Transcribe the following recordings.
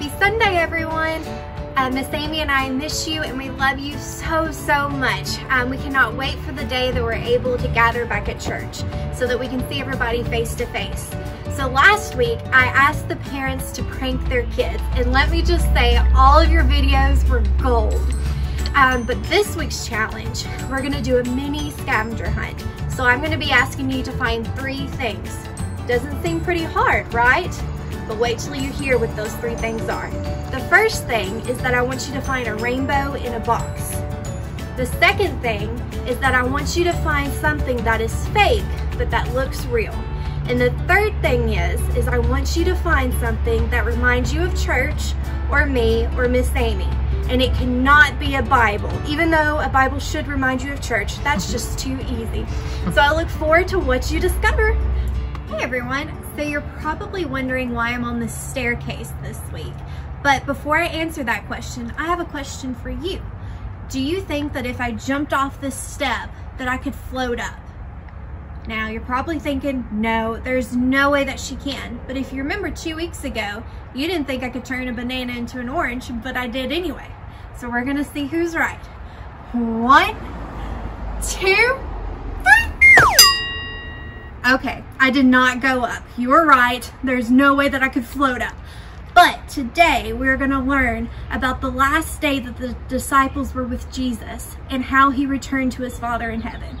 Happy Sunday, everyone. Uh, Miss Amy and I miss you and we love you so, so much. Um, we cannot wait for the day that we're able to gather back at church so that we can see everybody face to face. So last week, I asked the parents to prank their kids and let me just say, all of your videos were gold. Um, but this week's challenge, we're gonna do a mini scavenger hunt. So I'm gonna be asking you to find three things. Doesn't seem pretty hard, right? But wait till you hear what those three things are. The first thing is that I want you to find a rainbow in a box. The second thing is that I want you to find something that is fake, but that looks real. And the third thing is, is I want you to find something that reminds you of church or me or Miss Amy. And it cannot be a Bible. Even though a Bible should remind you of church, that's just too easy. So I look forward to what you discover. Everyone, so you're probably wondering why I'm on the staircase this week. But before I answer that question, I have a question for you. Do you think that if I jumped off this step that I could float up? Now you're probably thinking, no, there's no way that she can. But if you remember two weeks ago, you didn't think I could turn a banana into an orange, but I did anyway. So we're gonna see who's right. One, two, Okay, I did not go up. You were right. There's no way that I could float up. But today we're going to learn about the last day that the disciples were with Jesus and how he returned to his Father in heaven.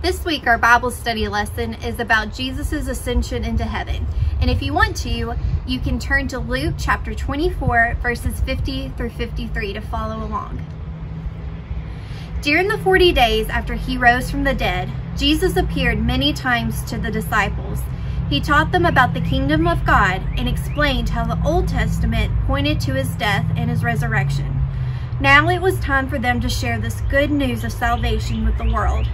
This week our Bible study lesson is about Jesus' ascension into heaven. And if you want to, you can turn to Luke chapter 24 verses 50 through 53 to follow along. During the 40 days after he rose from the dead, Jesus appeared many times to the disciples. He taught them about the kingdom of God and explained how the Old Testament pointed to his death and his resurrection. Now it was time for them to share this good news of salvation with the world.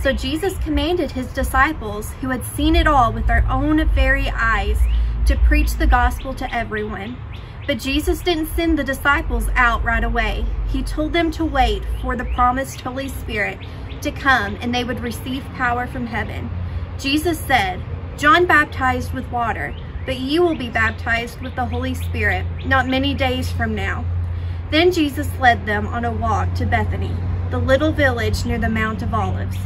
So Jesus commanded his disciples, who had seen it all with their own very eyes, to preach the gospel to everyone. But Jesus didn't send the disciples out right away. He told them to wait for the promised Holy Spirit to come and they would receive power from heaven. Jesus said, John baptized with water, but you will be baptized with the Holy Spirit not many days from now. Then Jesus led them on a walk to Bethany, the little village near the Mount of Olives.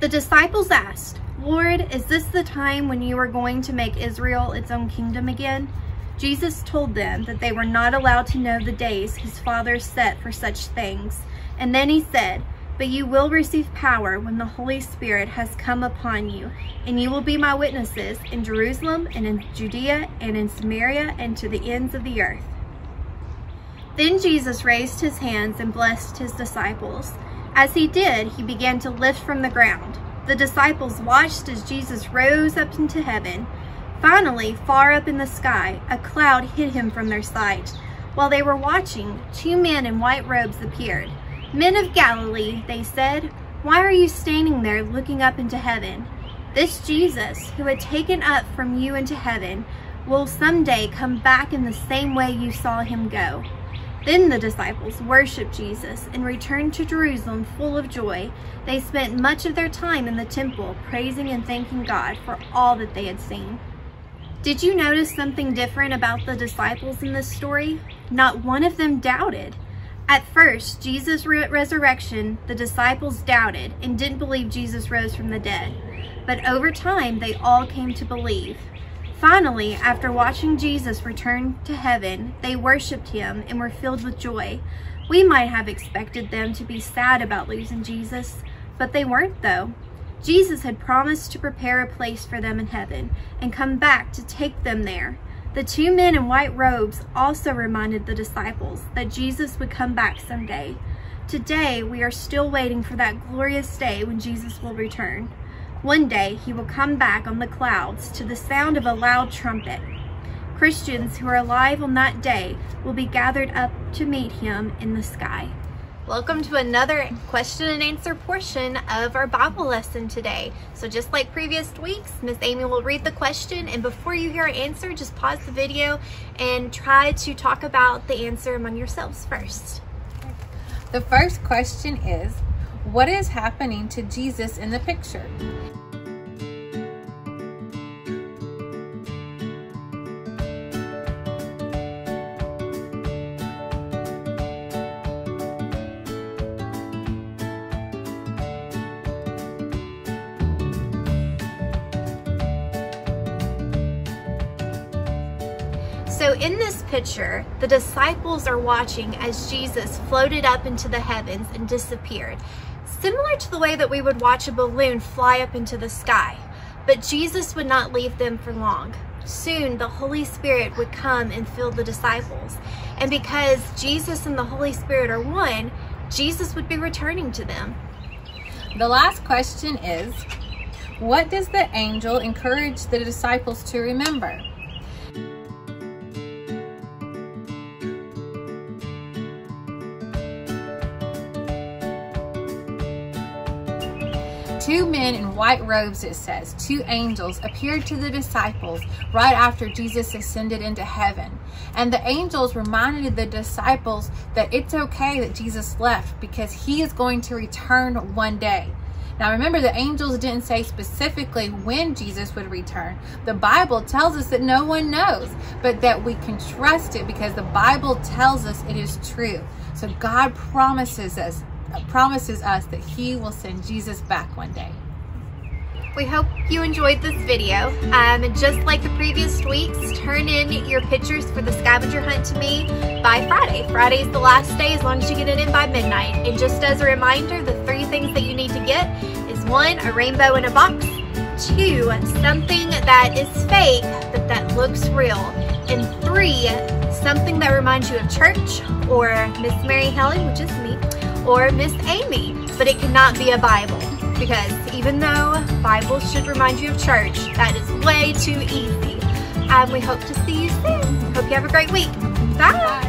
The disciples asked, Lord, is this the time when you are going to make Israel its own kingdom again? Jesus told them that they were not allowed to know the days his Father set for such things. And then he said, but you will receive power when the Holy Spirit has come upon you, and you will be my witnesses in Jerusalem and in Judea and in Samaria and to the ends of the earth. Then Jesus raised his hands and blessed his disciples. As he did, he began to lift from the ground. The disciples watched as Jesus rose up into heaven. Finally, far up in the sky, a cloud hid him from their sight. While they were watching, two men in white robes appeared. Men of Galilee, they said, why are you standing there looking up into heaven? This Jesus, who had taken up from you into heaven, will someday come back in the same way you saw him go. Then the disciples worshiped Jesus and returned to Jerusalem full of joy. They spent much of their time in the temple praising and thanking God for all that they had seen. Did you notice something different about the disciples in this story? Not one of them doubted. At first, Jesus' resurrection, the disciples doubted and didn't believe Jesus rose from the dead. But over time, they all came to believe. Finally, after watching Jesus return to heaven, they worshiped him and were filled with joy. We might have expected them to be sad about losing Jesus, but they weren't though. Jesus had promised to prepare a place for them in heaven and come back to take them there. The two men in white robes also reminded the disciples that Jesus would come back someday. Today, we are still waiting for that glorious day when Jesus will return. One day, he will come back on the clouds to the sound of a loud trumpet. Christians who are alive on that day will be gathered up to meet him in the sky. Welcome to another question and answer portion of our Bible lesson today. So just like previous weeks, Miss Amy will read the question and before you hear our answer, just pause the video and try to talk about the answer among yourselves first. The first question is, what is happening to Jesus in the picture? So in this picture, the disciples are watching as Jesus floated up into the heavens and disappeared, similar to the way that we would watch a balloon fly up into the sky. But Jesus would not leave them for long. Soon the Holy Spirit would come and fill the disciples. And because Jesus and the Holy Spirit are one, Jesus would be returning to them. The last question is What does the angel encourage the disciples to remember? Two men in white robes, it says, two angels appeared to the disciples right after Jesus ascended into heaven. And the angels reminded the disciples that it's okay that Jesus left because he is going to return one day. Now remember, the angels didn't say specifically when Jesus would return. The Bible tells us that no one knows, but that we can trust it because the Bible tells us it is true. So God promises us promises us that he will send Jesus back one day. We hope you enjoyed this video. Um, just like the previous weeks, turn in your pictures for the scavenger hunt to me by Friday. Friday is the last day as long as you get it in by midnight. And just as a reminder, the three things that you need to get is one, a rainbow in a box, two, something that is fake but that looks real, and three, something that reminds you of church or Miss Mary Helen, which is me, or Miss Amy, but it cannot be a Bible because even though Bibles should remind you of church, that is way too easy. And we hope to see you soon. Hope you have a great week. Bye.